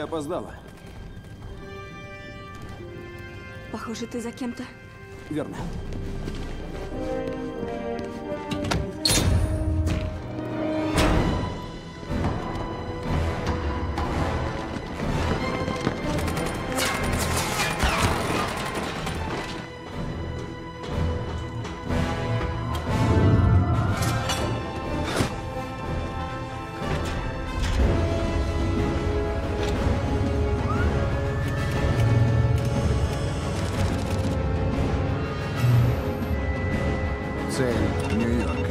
опоздала. Похоже, ты за кем-то. Верно. New York.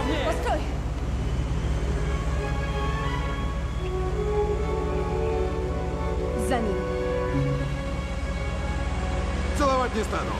Постой! За ним. Целовать не стану.